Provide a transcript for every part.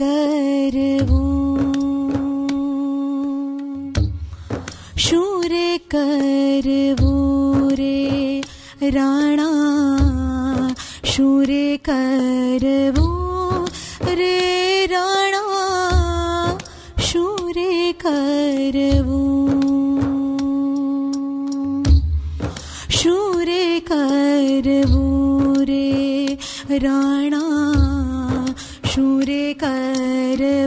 करवूं शूरे करवूं रे राणा शूरे करवूं रे राणा शूरे करवूं शूरे करवूं रे राणा कर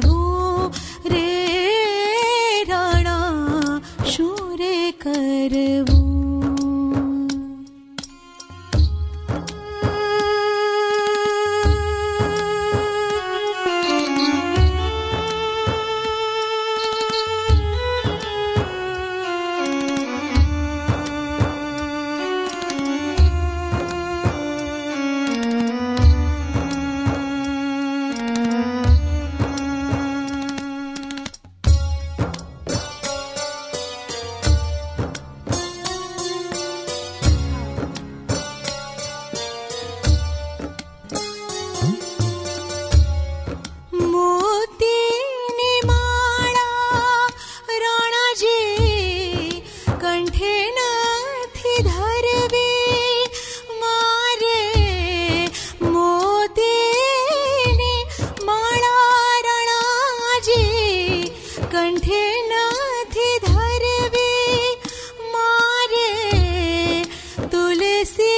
मारे तुलसी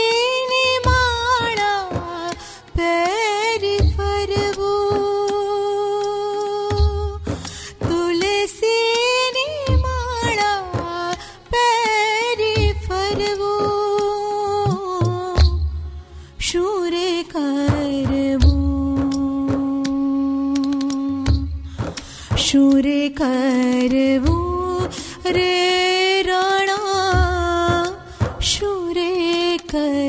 शूरे करवो रे रणा शूरे कर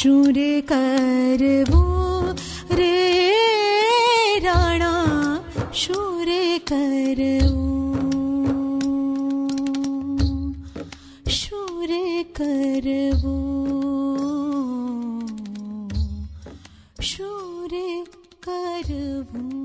शुरे कर रे राणा शुरे कर वो शुरे कर वो